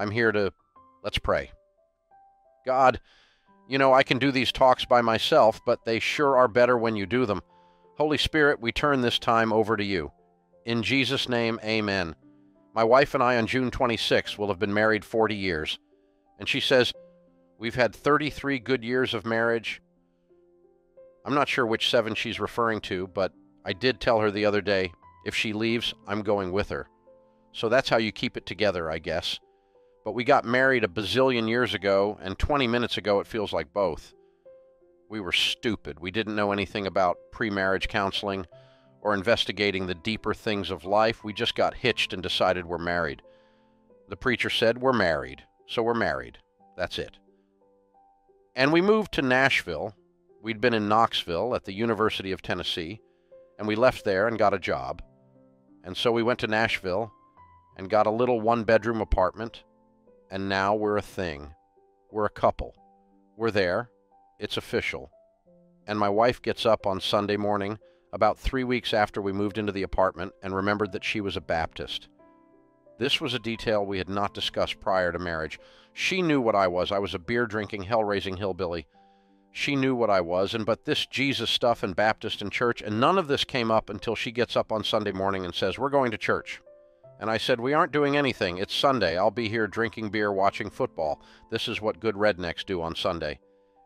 I'm here to let's pray. God, you know, I can do these talks by myself, but they sure are better when you do them. Holy Spirit, we turn this time over to you. In Jesus' name, amen. My wife and I on June 26 will have been married 40 years. And she says, We've had 33 good years of marriage. I'm not sure which seven she's referring to, but I did tell her the other day if she leaves, I'm going with her. So that's how you keep it together, I guess. But we got married a bazillion years ago, and 20 minutes ago it feels like both. We were stupid. We didn't know anything about pre marriage counseling or investigating the deeper things of life. We just got hitched and decided we're married. The preacher said, We're married, so we're married. That's it. And we moved to Nashville. We'd been in Knoxville at the University of Tennessee, and we left there and got a job. And so we went to Nashville and got a little one bedroom apartment and now we're a thing. We're a couple. We're there. It's official. And my wife gets up on Sunday morning, about three weeks after we moved into the apartment, and remembered that she was a Baptist. This was a detail we had not discussed prior to marriage. She knew what I was. I was a beer drinking, hell raising hillbilly. She knew what I was, and but this Jesus stuff and Baptist and church, and none of this came up until she gets up on Sunday morning and says, We're going to church. And I said, We aren't doing anything. It's Sunday. I'll be here drinking beer, watching football. This is what good rednecks do on Sunday.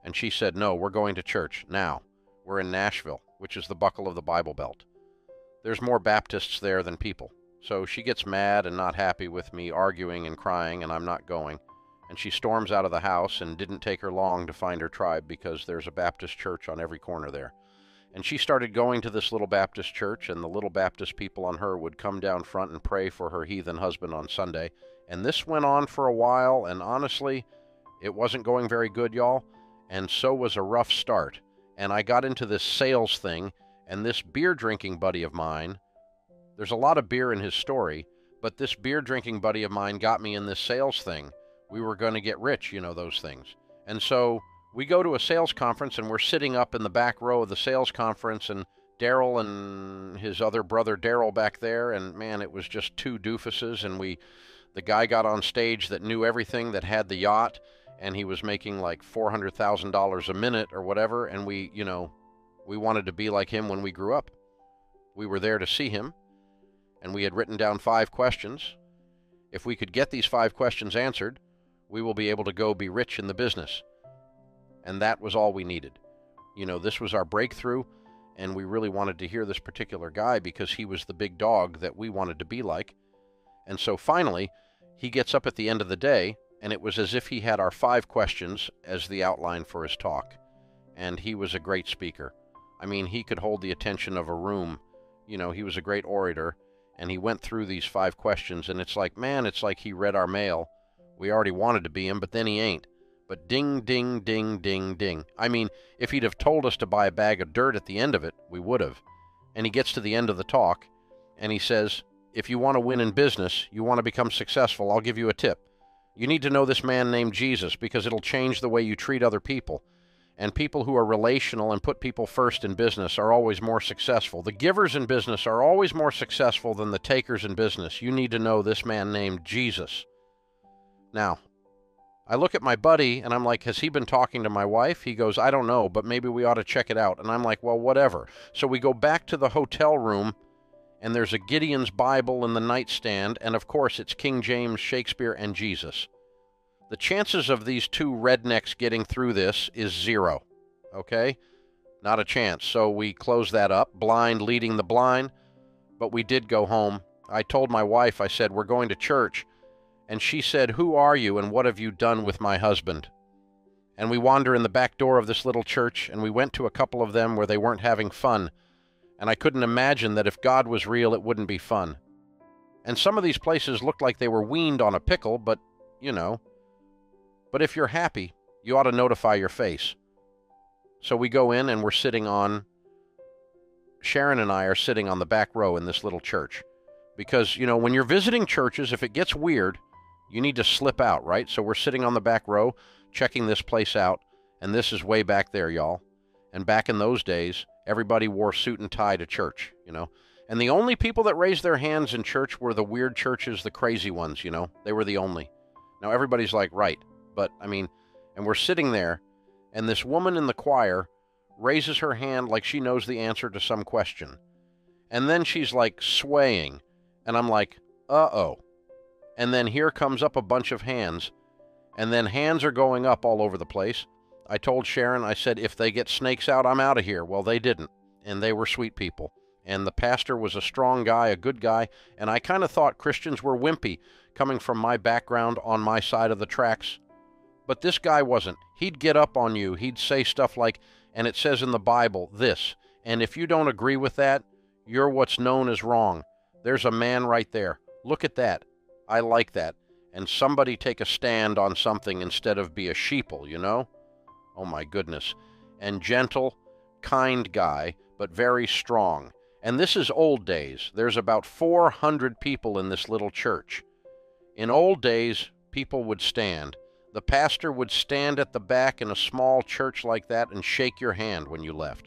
And she said, No, we're going to church now. We're in Nashville, which is the buckle of the Bible Belt. There's more Baptists there than people. So she gets mad and not happy with me arguing and crying, and I'm not going. And she storms out of the house and didn't take her long to find her tribe because there's a Baptist church on every corner there. And she started going to this little Baptist church, and the little Baptist people on her would come down front and pray for her heathen husband on Sunday. And this went on for a while, and honestly, it wasn't going very good, y'all. And so was a rough start. And I got into this sales thing, and this beer drinking buddy of mine, there's a lot of beer in his story, but this beer drinking buddy of mine got me in this sales thing. We were going to get rich, you know, those things. And so we go to a sales conference and we're sitting up in the back row of the sales conference and Daryl and his other brother Daryl back there. And man it was just two doofuses. And we the guy got on stage that knew everything that had the yacht and he was making like $400,000 a minute or whatever. And we you know we wanted to be like him when we grew up. We were there to see him. And we had written down five questions. If we could get these five questions answered we will be able to go be rich in the business and that was all we needed. You know, this was our breakthrough, and we really wanted to hear this particular guy because he was the big dog that we wanted to be like. And so finally, he gets up at the end of the day, and it was as if he had our five questions as the outline for his talk. And he was a great speaker. I mean, he could hold the attention of a room. You know, he was a great orator, and he went through these five questions, and it's like, man, it's like he read our mail. We already wanted to be him, but then he ain't. But ding, ding, ding, ding, ding. I mean, if he'd have told us to buy a bag of dirt at the end of it, we would have. And he gets to the end of the talk and he says, If you want to win in business, you want to become successful, I'll give you a tip. You need to know this man named Jesus because it'll change the way you treat other people. And people who are relational and put people first in business are always more successful. The givers in business are always more successful than the takers in business. You need to know this man named Jesus. Now, I look at my buddy and I'm like, has he been talking to my wife? He goes, I don't know, but maybe we ought to check it out. And I'm like, well, whatever. So we go back to the hotel room and there's a Gideon's Bible in the nightstand. And of course, it's King James, Shakespeare, and Jesus. The chances of these two rednecks getting through this is zero. Okay? Not a chance. So we close that up, blind leading the blind. But we did go home. I told my wife, I said, we're going to church. And she said, Who are you and what have you done with my husband? And we wander in the back door of this little church, and we went to a couple of them where they weren't having fun. And I couldn't imagine that if God was real, it wouldn't be fun. And some of these places looked like they were weaned on a pickle, but, you know. But if you're happy, you ought to notify your face. So we go in, and we're sitting on. Sharon and I are sitting on the back row in this little church. Because, you know, when you're visiting churches, if it gets weird, you need to slip out, right? So we're sitting on the back row checking this place out, and this is way back there, y'all. And back in those days, everybody wore suit and tie to church, you know. And the only people that raised their hands in church were the weird churches, the crazy ones, you know. They were the only. Now everybody's like, right. But I mean, and we're sitting there, and this woman in the choir raises her hand like she knows the answer to some question. And then she's like swaying, and I'm like, uh oh. And then here comes up a bunch of hands, and then hands are going up all over the place. I told Sharon, I said, if they get snakes out, I'm out of here. Well, they didn't, and they were sweet people. And the pastor was a strong guy, a good guy, and I kind of thought Christians were wimpy coming from my background on my side of the tracks. But this guy wasn't. He'd get up on you. He'd say stuff like, and it says in the Bible this, and if you don't agree with that, you're what's known as wrong. There's a man right there. Look at that. I like that. And somebody take a stand on something instead of be a sheeple, you know? Oh my goodness. And gentle, kind guy, but very strong. And this is old days. There's about 400 people in this little church. In old days, people would stand. The pastor would stand at the back in a small church like that and shake your hand when you left.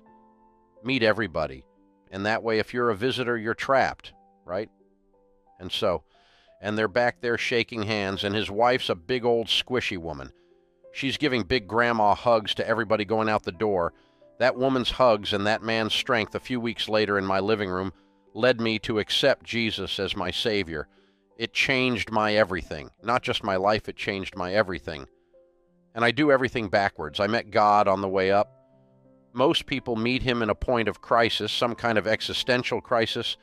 Meet everybody. And that way, if you're a visitor, you're trapped, right? And so, and they're back there shaking hands, and his wife's a big old squishy woman. She's giving big grandma hugs to everybody going out the door. That woman's hugs and that man's strength a few weeks later in my living room led me to accept Jesus as my Savior. It changed my everything. Not just my life, it changed my everything. And I do everything backwards. I met God on the way up. Most people meet him in a point of crisis, some kind of existential crisis,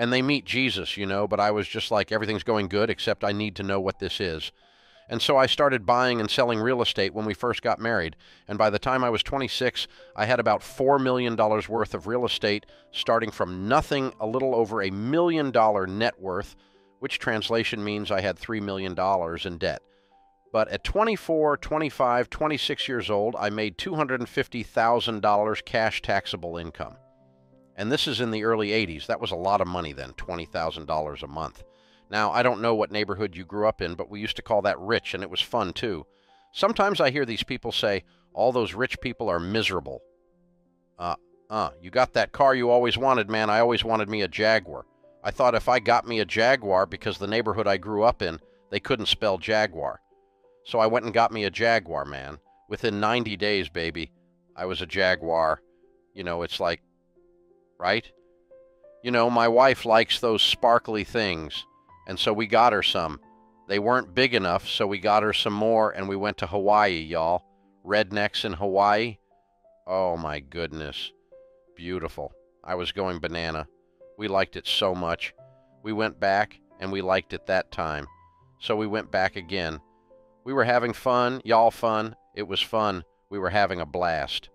and they meet Jesus, you know, but I was just like, everything's going good, except I need to know what this is. And so I started buying and selling real estate when we first got married. And by the time I was 26, I had about $4 million worth of real estate, starting from nothing, a little over a million dollar net worth, which translation means I had $3 million in debt. But at 24, 25, 26 years old, I made $250,000 cash taxable income. And this is in the early 80s. That was a lot of money then, $20,000 a month. Now, I don't know what neighborhood you grew up in, but we used to call that rich, and it was fun too. Sometimes I hear these people say, all those rich people are miserable. Uh, uh, you got that car you always wanted, man. I always wanted me a Jaguar. I thought if I got me a Jaguar because the neighborhood I grew up in, they couldn't spell Jaguar. So I went and got me a Jaguar, man. Within 90 days, baby, I was a Jaguar. You know, it's like, right? You know, my wife likes those sparkly things, and so we got her some. They weren't big enough, so we got her some more, and we went to Hawaii, y'all. Rednecks in Hawaii. Oh my goodness. Beautiful. I was going banana. We liked it so much. We went back, and we liked it that time. So we went back again. We were having fun, y'all fun. It was fun. We were having a blast.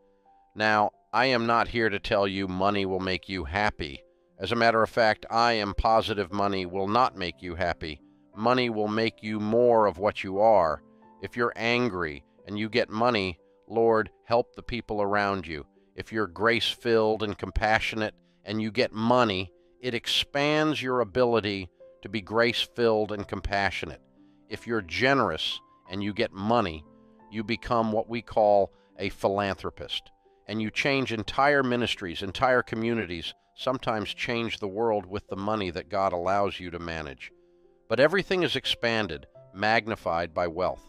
Now, I am not here to tell you money will make you happy. As a matter of fact, I am positive money will not make you happy. Money will make you more of what you are. If you're angry and you get money, Lord, help the people around you. If you're grace filled and compassionate and you get money, it expands your ability to be grace filled and compassionate. If you're generous and you get money, you become what we call a philanthropist. And you change entire ministries, entire communities, sometimes change the world with the money that God allows you to manage. But everything is expanded, magnified by wealth.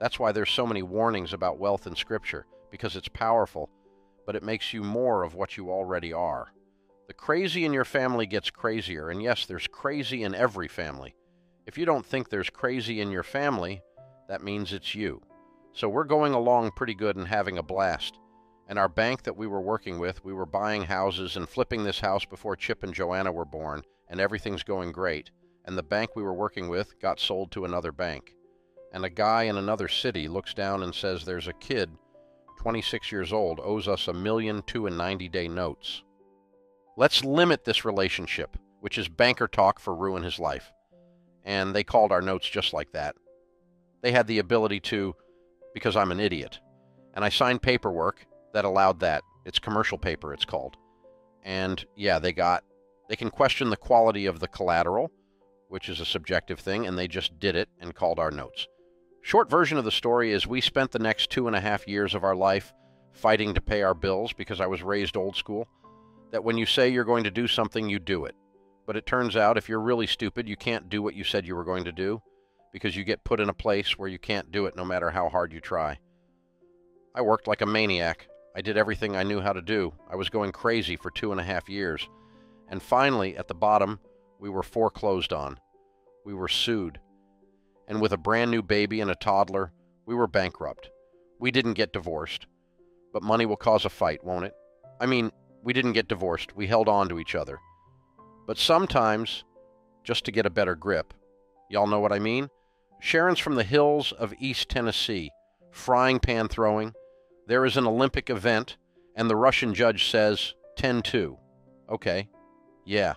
That's why there's so many warnings about wealth in Scripture, because it's powerful, but it makes you more of what you already are. The crazy in your family gets crazier, and yes, there's crazy in every family. If you don't think there's crazy in your family, that means it's you. So we're going along pretty good and having a blast. And our bank that we were working with, we were buying houses and flipping this house before Chip and Joanna were born, and everything's going great. And the bank we were working with got sold to another bank. And a guy in another city looks down and says there's a kid, 26 years old, owes us a million two and 90 day notes. Let's limit this relationship, which is banker talk for ruin his life. And they called our notes just like that. They had the ability to, because I'm an idiot. And I signed paperwork that allowed that. It's commercial paper, it's called. And yeah, they got, they can question the quality of the collateral, which is a subjective thing, and they just did it and called our notes. Short version of the story is we spent the next two and a half years of our life fighting to pay our bills because I was raised old school that when you say you're going to do something, you do it. But it turns out if you're really stupid, you can't do what you said you were going to do because you get put in a place where you can't do it no matter how hard you try. I worked like a maniac. I did everything I knew how to do. I was going crazy for two and a half years. And finally, at the bottom, we were foreclosed on. We were sued. And with a brand new baby and a toddler, we were bankrupt. We didn't get divorced. But money will cause a fight, won't it? I mean, we didn't get divorced. We held on to each other. But sometimes, just to get a better grip, y'all know what I mean? Sharon's from the hills of East Tennessee, frying pan throwing. There is an Olympic event, and the Russian judge says 10 2. Okay. Yeah.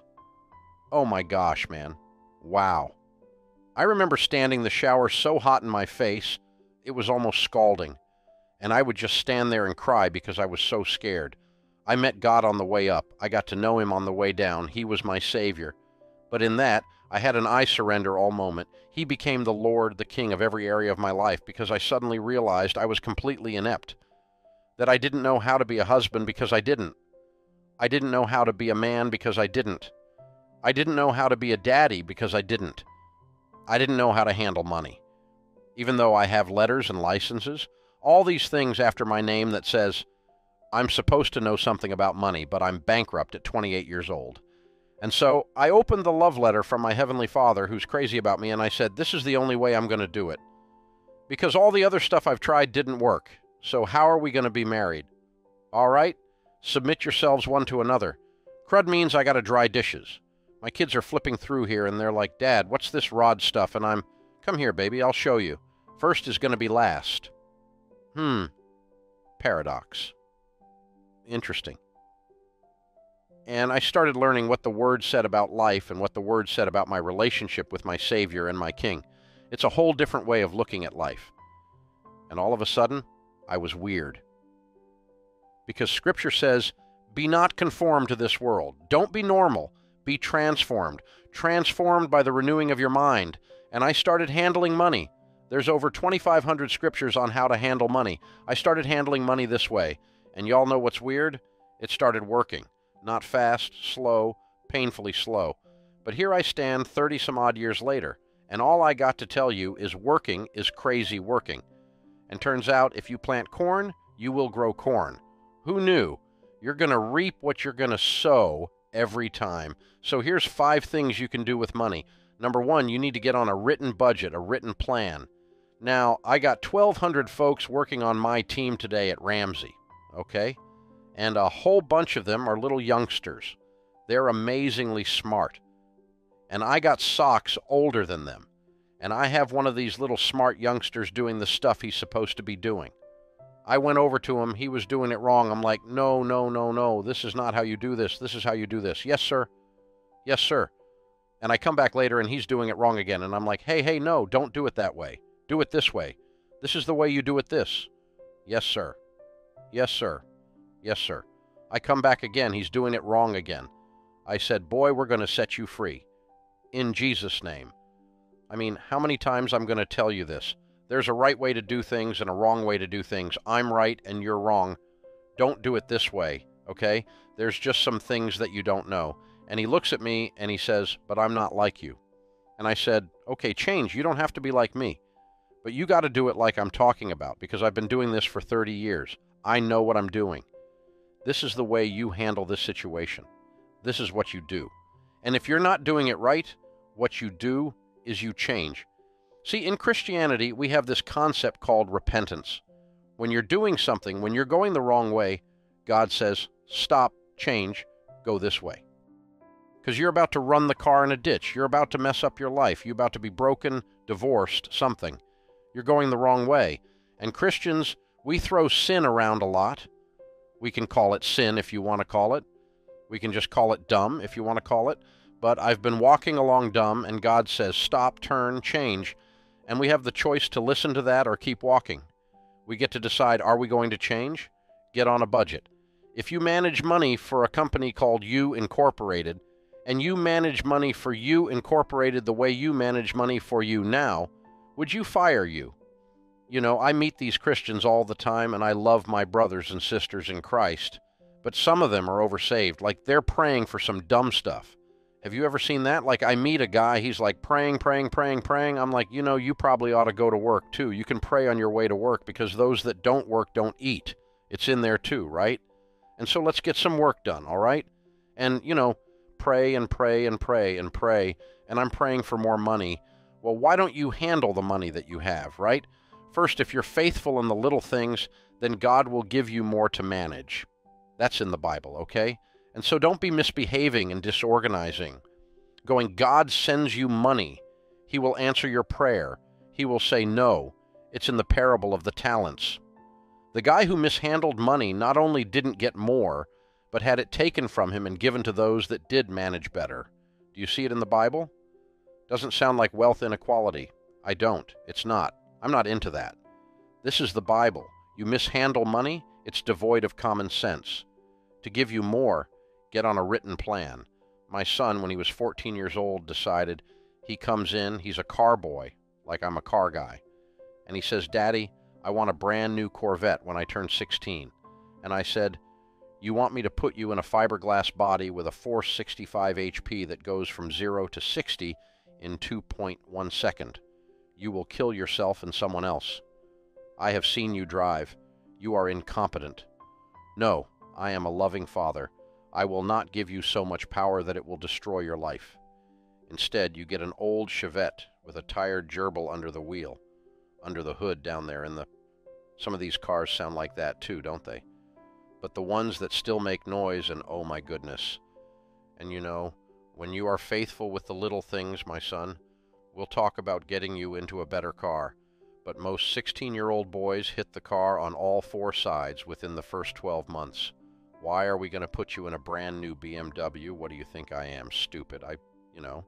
Oh my gosh, man. Wow. I remember standing the shower so hot in my face, it was almost scalding. And I would just stand there and cry because I was so scared. I met God on the way up. I got to know Him on the way down. He was my Savior. But in that, I had an I surrender all moment. He became the Lord, the King of every area of my life because I suddenly realized I was completely inept. That I didn't know how to be a husband because I didn't. I didn't know how to be a man because I didn't. I didn't know how to be a daddy because I didn't. I didn't know how to handle money. Even though I have letters and licenses, all these things after my name that says, I'm supposed to know something about money, but I'm bankrupt at 28 years old. And so I opened the love letter from my Heavenly Father, who's crazy about me, and I said, This is the only way I'm going to do it. Because all the other stuff I've tried didn't work. So how are we going to be married? All right, submit yourselves one to another. Crud means I got to dry dishes. My kids are flipping through here, and they're like, Dad, what's this rod stuff? And I'm, Come here, baby, I'll show you. First is going to be last. Hmm. Paradox. Interesting and I started learning what the Word said about life and what the Word said about my relationship with my Savior and my King. It's a whole different way of looking at life. And all of a sudden, I was weird. Because Scripture says, Be not conformed to this world. Don't be normal. Be transformed. Transformed by the renewing of your mind. And I started handling money. There's over 2,500 scriptures on how to handle money. I started handling money this way. And y'all know what's weird? It started working. Not fast, slow, painfully slow. But here I stand 30 some odd years later, and all I got to tell you is working is crazy working. And turns out if you plant corn, you will grow corn. Who knew? You're going to reap what you're going to sow every time. So here's five things you can do with money. Number one, you need to get on a written budget, a written plan. Now, I got 1,200 folks working on my team today at Ramsey, okay? and a whole bunch of them are little youngsters. They're amazingly smart. And I got socks older than them. And I have one of these little smart youngsters doing the stuff he's supposed to be doing. I went over to him. He was doing it wrong. I'm like, no, no, no, no. This is not how you do this. This is how you do this. Yes, sir. Yes, sir. And I come back later and he's doing it wrong again. And I'm like, hey, hey, no, don't do it that way. Do it this way. This is the way you do it this. Yes, sir. Yes, sir. Yes, sir. I come back again. He's doing it wrong again. I said, Boy, we're going to set you free. In Jesus' name. I mean, how many times I'm going to tell you this? There's a right way to do things and a wrong way to do things. I'm right and you're wrong. Don't do it this way, okay? There's just some things that you don't know. And he looks at me and he says, But I'm not like you. And I said, Okay, change. You don't have to be like me. But you got to do it like I'm talking about because I've been doing this for 30 years. I know what I'm doing. This is the way you handle this situation. This is what you do. And if you're not doing it right, what you do is you change. See, in Christianity, we have this concept called repentance. When you're doing something, when you're going the wrong way, God says, stop, change, go this way. Because you're about to run the car in a ditch. You're about to mess up your life. You're about to be broken, divorced, something. You're going the wrong way. And Christians, we throw sin around a lot we can call it sin if you want to call it. We can just call it dumb if you want to call it. But I've been walking along dumb, and God says, stop, turn, change. And we have the choice to listen to that or keep walking. We get to decide are we going to change? Get on a budget. If you manage money for a company called You Incorporated, and you manage money for You Incorporated the way you manage money for you now, would you fire you? You know, I meet these Christians all the time and I love my brothers and sisters in Christ, but some of them are oversaved. Like they're praying for some dumb stuff. Have you ever seen that? Like, I meet a guy, he's like praying, praying, praying, praying. I'm like, you know, you probably ought to go to work too. You can pray on your way to work because those that don't work don't eat. It's in there too, right? And so let's get some work done, all right? And, you know, pray and pray and pray and pray. And I'm praying for more money. Well, why don't you handle the money that you have, right? First, if you're faithful in the little things, then God will give you more to manage. That's in the Bible, okay? And so don't be misbehaving and disorganizing. Going, God sends you money. He will answer your prayer. He will say no. It's in the parable of the talents. The guy who mishandled money not only didn't get more, but had it taken from him and given to those that did manage better. Do you see it in the Bible? Doesn't sound like wealth inequality. I don't. It's not. I'm not into that. This is the Bible. You mishandle money, it's devoid of common sense. To give you more, get on a written plan. My son, when he was 14 years old, decided he comes in, he's a car boy, like I'm a car guy. And he says, Daddy, I want a brand new Corvette when I turn 16. And I said, You want me to put you in a fiberglass body with a 465 HP that goes from 0 to 60 in 2.1 second. You will kill yourself and someone else. I have seen you drive. You are incompetent. No, I am a loving father. I will not give you so much power that it will destroy your life. Instead, you get an old Chevette with a tired gerbil under the wheel, under the hood down there in the... Some of these cars sound like that too, don't they? But the ones that still make noise and oh my goodness. And you know, when you are faithful with the little things, my son, we'll talk about getting you into a better car. But most 16-year-old boys hit the car on all four sides within the first 12 months. Why are we going to put you in a brand new BMW? What do you think I am? Stupid. I, you know.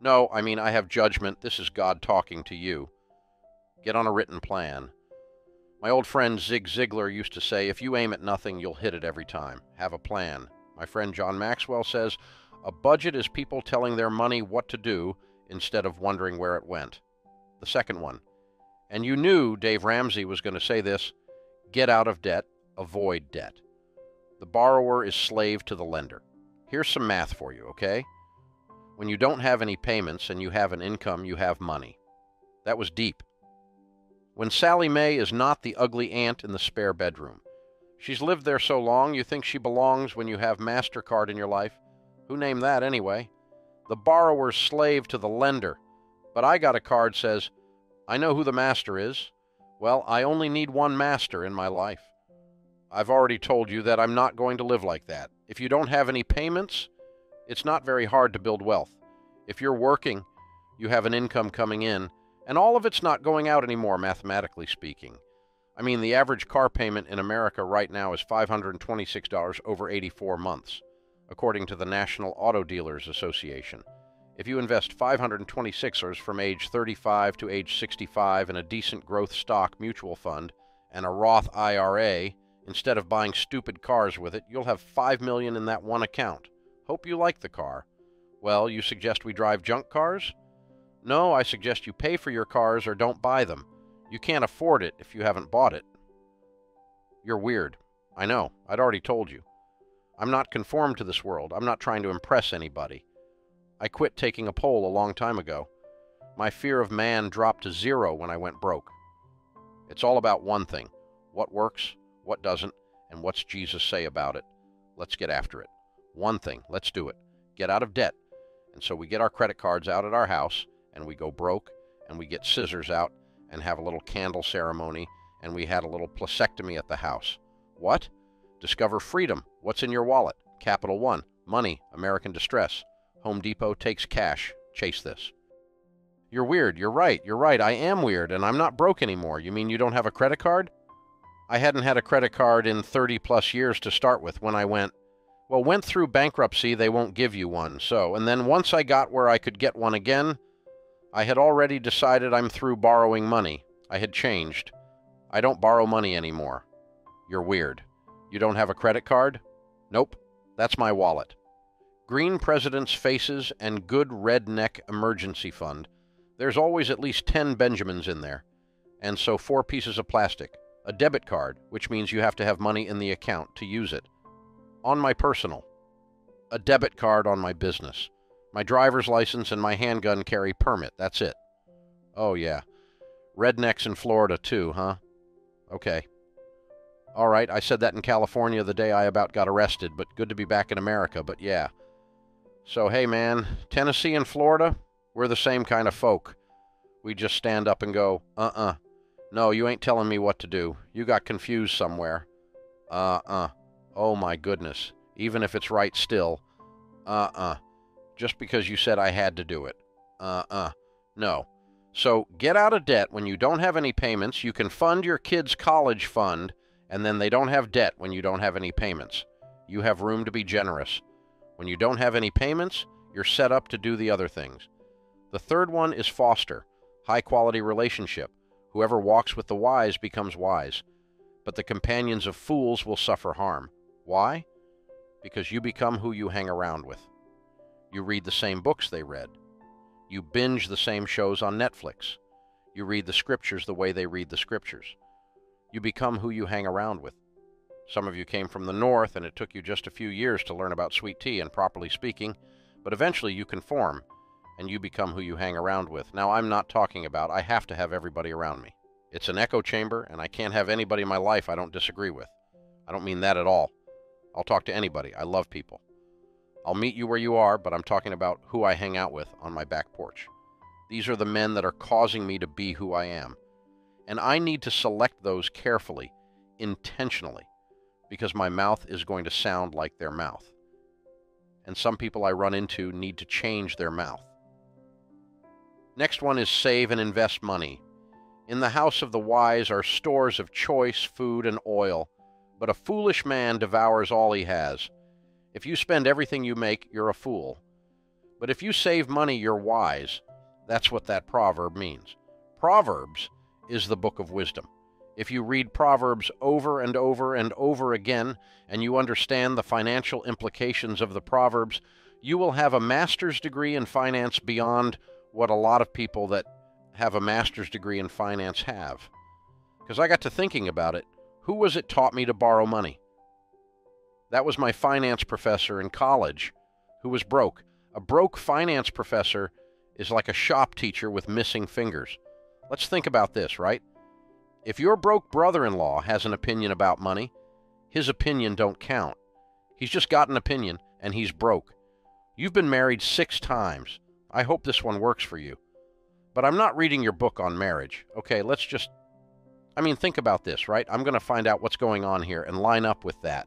No, I mean, I have judgment. This is God talking to you. Get on a written plan. My old friend Zig Ziglar used to say, if you aim at nothing, you'll hit it every time. Have a plan. My friend John Maxwell says, a budget is people telling their money what to do instead of wondering where it went. The second one. And you knew Dave Ramsey was going to say this get out of debt, avoid debt. The borrower is slave to the lender. Here's some math for you, okay? When you don't have any payments and you have an income, you have money. That was deep. When Sallie Mae is not the ugly aunt in the spare bedroom. She's lived there so long you think she belongs when you have MasterCard in your life. Who named that anyway? The borrower's slave to the lender. But I got a card says, I know who the master is. Well, I only need one master in my life. I've already told you that I'm not going to live like that. If you don't have any payments, it's not very hard to build wealth. If you're working, you have an income coming in, and all of it's not going out anymore, mathematically speaking. I mean, the average car payment in America right now is $526 over 84 months, according to the National Auto Dealers Association. If you invest 526ers from age 35 to age 65 in a decent growth stock mutual fund and a Roth IRA, Instead of buying stupid cars with it, you'll have 5 million in that one account. Hope you like the car. Well, you suggest we drive junk cars? No, I suggest you pay for your cars or don't buy them. You can't afford it if you haven't bought it. You're weird. I know. I'd already told you. I'm not conformed to this world. I'm not trying to impress anybody. I quit taking a poll a long time ago. My fear of man dropped to zero when I went broke. It's all about one thing what works what doesn't, and what's Jesus say about it. Let's get after it. One thing, let's do it. Get out of debt. And so we get our credit cards out at our house, and we go broke, and we get scissors out, and have a little candle ceremony, and we had a little plastectomy at the house. What? Discover freedom. What's in your wallet? Capital One. Money. American Distress. Home Depot takes cash. Chase this. You're weird. You're right. You're right. I am weird, and I'm not broke anymore. You mean you don't have a credit card? I hadn't had a credit card in 30 plus years to start with when I went. Well, went through bankruptcy, they won't give you one. So, and then once I got where I could get one again, I had already decided I'm through borrowing money. I had changed. I don't borrow money anymore. You're weird. You don't have a credit card? Nope. That's my wallet. Green President's Faces and Good Redneck Emergency Fund. There's always at least 10 Benjamins in there. And so four pieces of plastic a debit card, which means you have to have money in the account to use it, on my personal, a debit card on my business. My driver's license and my handgun carry permit. That's it. Oh, yeah. Rednecks in Florida, too, huh? Okay. All right, I said that in California the day I about got arrested, but good to be back in America, but yeah. So, hey, man, Tennessee and Florida, we're the same kind of folk. We just stand up and go, uh uh. No, you ain't telling me what to do. You got confused somewhere. Uh uh. Oh my goodness. Even if it's right still. Uh uh. Just because you said I had to do it. Uh uh. No. So get out of debt when you don't have any payments. You can fund your kids' college fund, and then they don't have debt when you don't have any payments. You have room to be generous. When you don't have any payments, you're set up to do the other things. The third one is foster, high quality relationship. Whoever walks with the wise becomes wise, but the companions of fools will suffer harm. Why? Because you become who you hang around with. You read the same books they read. You binge the same shows on Netflix. You read the scriptures the way they read the scriptures. You become who you hang around with. Some of you came from the north, and it took you just a few years to learn about sweet tea and properly speaking, but eventually you conform, and you become who you hang around with. Now, I'm not talking about I have to have everybody around me. It's an echo chamber, and I can't have anybody in my life I don't disagree with. I don't mean that at all. I'll talk to anybody. I love people. I'll meet you where you are, but I'm talking about who I hang out with on my back porch. These are the men that are causing me to be who I am. And I need to select those carefully, intentionally, because my mouth is going to sound like their mouth. And some people I run into need to change their mouth. Next one is save and invest money. In the house of the wise are stores of choice food and oil, but a foolish man devours all he has. If you spend everything you make, you're a fool. But if you save money, you're wise. That's what that proverb means. Proverbs is the book of wisdom. If you read Proverbs over and over and over again, and you understand the financial implications of the Proverbs, you will have a master's degree in finance beyond what a lot of people that have a master's degree in finance have. Because I got to thinking about it. Who was it taught me to borrow money? That was my finance professor in college who was broke. A broke finance professor is like a shop teacher with missing fingers. Let's think about this, right? If your broke brother-in-law has an opinion about money, his opinion don't count. He's just got an opinion and he's broke. You've been married six times. I hope this one works for you. But I'm not reading your book on marriage. Okay, let's just. I mean, think about this, right? I'm going to find out what's going on here and line up with that.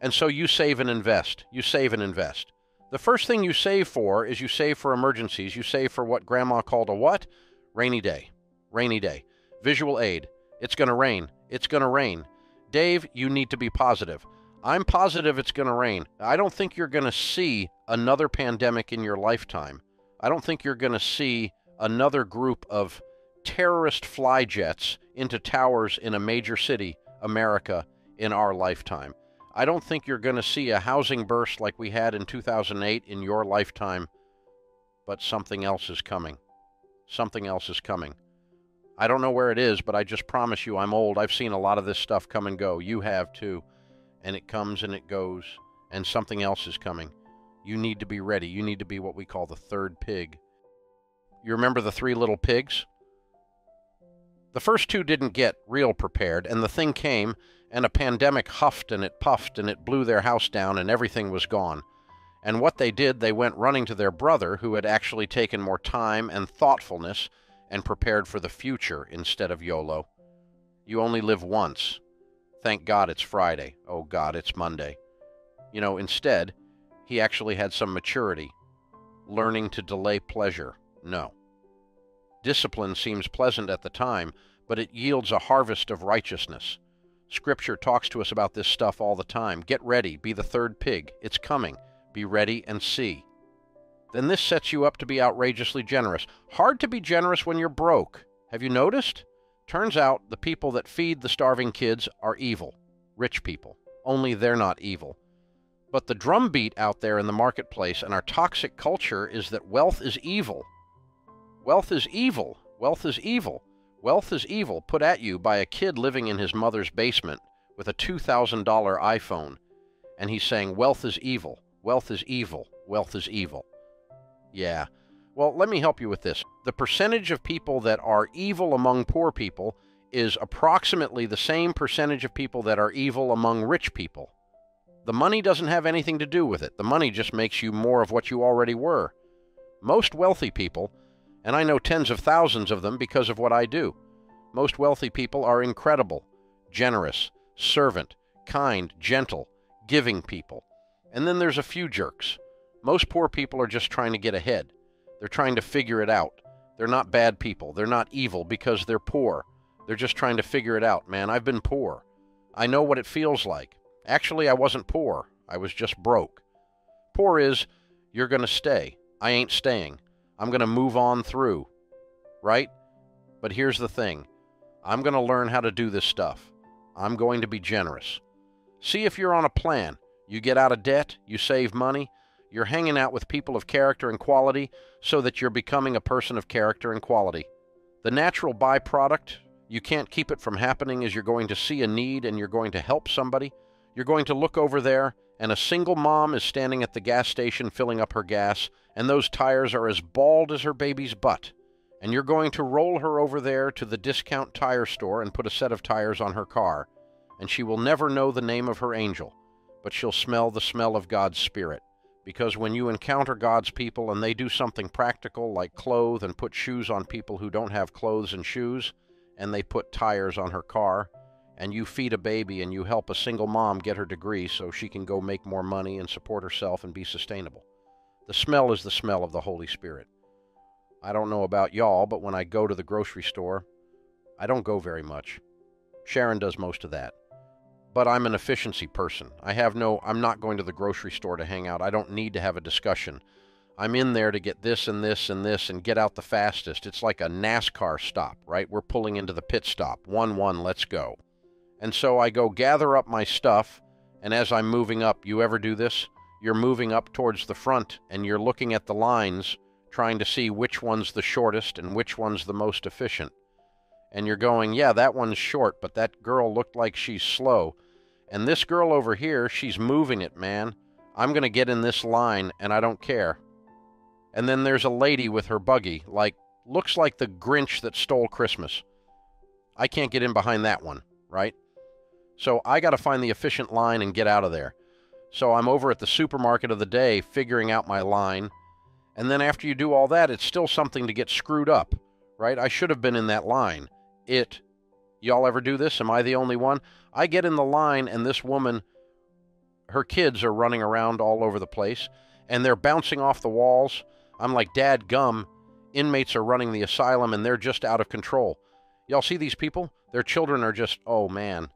And so you save and invest. You save and invest. The first thing you save for is you save for emergencies. You save for what grandma called a what? Rainy day. Rainy day. Visual aid. It's going to rain. It's going to rain. Dave, you need to be positive. I'm positive it's going to rain. I don't think you're going to see another pandemic in your lifetime. I don't think you're going to see another group of terrorist fly jets into towers in a major city, America, in our lifetime. I don't think you're going to see a housing burst like we had in 2008 in your lifetime, but something else is coming. Something else is coming. I don't know where it is, but I just promise you I'm old. I've seen a lot of this stuff come and go. You have too. And it comes and it goes, and something else is coming. You need to be ready. You need to be what we call the third pig. You remember the three little pigs? The first two didn't get real prepared, and the thing came, and a pandemic huffed and it puffed and it blew their house down, and everything was gone. And what they did, they went running to their brother, who had actually taken more time and thoughtfulness and prepared for the future instead of YOLO. You only live once. Thank God it's Friday. Oh God, it's Monday. You know, instead, he actually had some maturity. Learning to delay pleasure. No. Discipline seems pleasant at the time, but it yields a harvest of righteousness. Scripture talks to us about this stuff all the time. Get ready, be the third pig. It's coming. Be ready and see. Then this sets you up to be outrageously generous. Hard to be generous when you're broke. Have you noticed? Turns out the people that feed the starving kids are evil. Rich people. Only they're not evil. But the drumbeat out there in the marketplace and our toxic culture is that wealth is evil. Wealth is evil. Wealth is evil. Wealth is evil put at you by a kid living in his mother's basement with a $2,000 iPhone. And he's saying, Wealth is evil. Wealth is evil. Wealth is evil. Yeah. Well, let me help you with this. The percentage of people that are evil among poor people is approximately the same percentage of people that are evil among rich people. The money doesn't have anything to do with it. The money just makes you more of what you already were. Most wealthy people, and I know tens of thousands of them because of what I do, most wealthy people are incredible, generous, servant, kind, gentle, giving people. And then there's a few jerks. Most poor people are just trying to get ahead. They're trying to figure it out. They're not bad people. They're not evil because they're poor. They're just trying to figure it out, man. I've been poor. I know what it feels like. Actually, I wasn't poor. I was just broke. Poor is, you're going to stay. I ain't staying. I'm going to move on through. Right? But here's the thing I'm going to learn how to do this stuff. I'm going to be generous. See if you're on a plan. You get out of debt, you save money, you're hanging out with people of character and quality so that you're becoming a person of character and quality. The natural byproduct, you can't keep it from happening, is you're going to see a need and you're going to help somebody. You're going to look over there, and a single mom is standing at the gas station filling up her gas, and those tires are as bald as her baby's butt. And you're going to roll her over there to the discount tire store and put a set of tires on her car. And she will never know the name of her angel, but she'll smell the smell of God's Spirit. Because when you encounter God's people and they do something practical like clothe and put shoes on people who don't have clothes and shoes, and they put tires on her car, and you feed a baby and you help a single mom get her degree so she can go make more money and support herself and be sustainable. The smell is the smell of the Holy Spirit. I don't know about y'all, but when I go to the grocery store, I don't go very much. Sharon does most of that but I'm an efficiency person. I have no, I'm not going to the grocery store to hang out. I don't need to have a discussion. I'm in there to get this and this and this and get out the fastest. It's like a NASCAR stop, right? We're pulling into the pit stop. 1 1, let's go. And so I go gather up my stuff, and as I'm moving up, you ever do this? You're moving up towards the front and you're looking at the lines, trying to see which one's the shortest and which one's the most efficient. And you're going, yeah, that one's short, but that girl looked like she's slow. And this girl over here, she's moving it, man. I'm going to get in this line and I don't care. And then there's a lady with her buggy, like, looks like the Grinch that stole Christmas. I can't get in behind that one, right? So I got to find the efficient line and get out of there. So I'm over at the supermarket of the day figuring out my line. And then after you do all that, it's still something to get screwed up, right? I should have been in that line. It Y'all ever do this? Am I the only one? I get in the line, and this woman, her kids are running around all over the place, and they're bouncing off the walls. I'm like, Dad gum, inmates are running the asylum, and they're just out of control. Y'all see these people? Their children are just, oh man.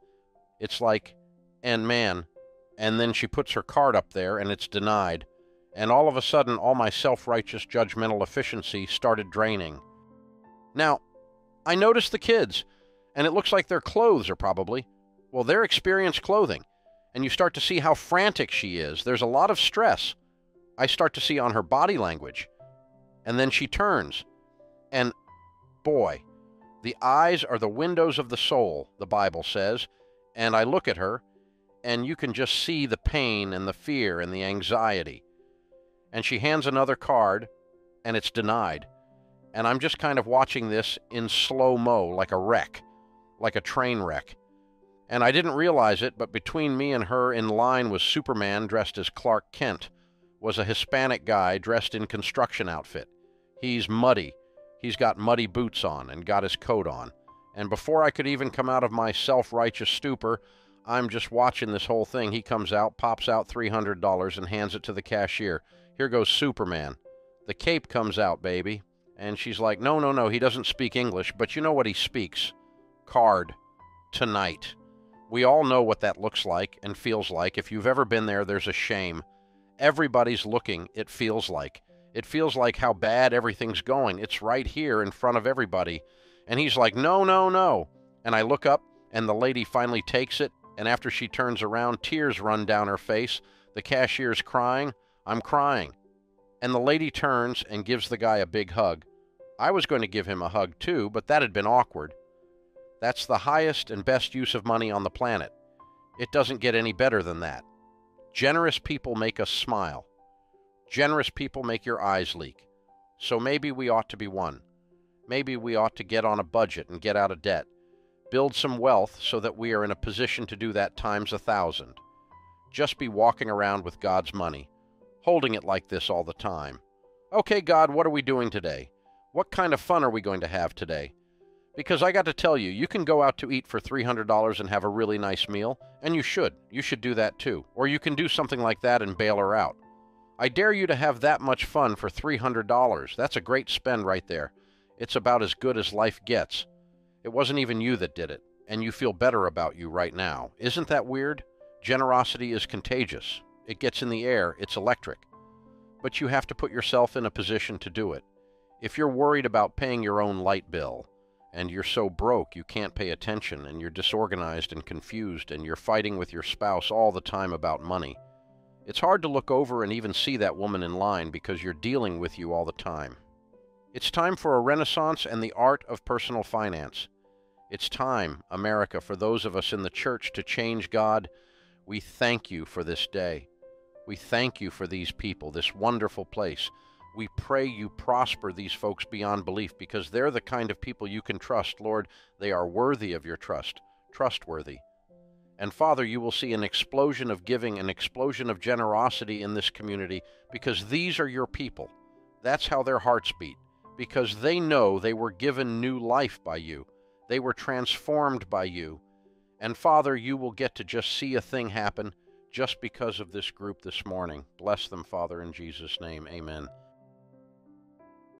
It's like, and man. And then she puts her card up there, and it's denied. And all of a sudden, all my self righteous judgmental efficiency started draining. Now, I noticed the kids and it looks like their clothes are probably, well, they're experienced clothing. And you start to see how frantic she is. There's a lot of stress. I start to see on her body language. And then she turns. And boy, the eyes are the windows of the soul, the Bible says. And I look at her, and you can just see the pain and the fear and the anxiety. And she hands another card, and it's denied. And I'm just kind of watching this in slow mo, like a wreck like a train wreck. And I didn't realize it, but between me and her in line was Superman dressed as Clark Kent, was a Hispanic guy dressed in construction outfit. He's muddy. He's got muddy boots on and got his coat on. And before I could even come out of my self-righteous stupor, I'm just watching this whole thing. He comes out, pops out $300 and hands it to the cashier. Here goes Superman. The cape comes out, baby. And she's like, no, no, no, he doesn't speak English, but you know what he speaks card tonight. We all know what that looks like and feels like. If you've ever been there, there's a shame. Everybody's looking, it feels like. It feels like how bad everything's going. It's right here in front of everybody. And he's like, no, no, no. And I look up, and the lady finally takes it. And after she turns around, tears run down her face. The cashier's crying. I'm crying. And the lady turns and gives the guy a big hug. I was going to give him a hug too, but that had been awkward. That's the highest and best use of money on the planet. It doesn't get any better than that. Generous people make us smile. Generous people make your eyes leak. So maybe we ought to be one. Maybe we ought to get on a budget and get out of debt. Build some wealth so that we are in a position to do that times a thousand. Just be walking around with God's money, holding it like this all the time. Okay, God, what are we doing today? What kind of fun are we going to have today? Because I got to tell you, you can go out to eat for $300 and have a really nice meal, and you should. You should do that too. Or you can do something like that and bail her out. I dare you to have that much fun for $300. That's a great spend right there. It's about as good as life gets. It wasn't even you that did it, and you feel better about you right now. Isn't that weird? Generosity is contagious. It gets in the air, it's electric. But you have to put yourself in a position to do it. If you're worried about paying your own light bill, and you're so broke you can't pay attention, and you're disorganized and confused, and you're fighting with your spouse all the time about money, it's hard to look over and even see that woman in line because you're dealing with you all the time. It's time for a renaissance and the art of personal finance. It's time, America, for those of us in the church to change God. We thank you for this day. We thank you for these people, this wonderful place. We pray you prosper these folks beyond belief because they're the kind of people you can trust, Lord. They are worthy of your trust, trustworthy. And Father, you will see an explosion of giving, an explosion of generosity in this community because these are your people. That's how their hearts beat, because they know they were given new life by you. They were transformed by you. And Father, you will get to just see a thing happen just because of this group this morning. Bless them, Father, in Jesus' name. Amen.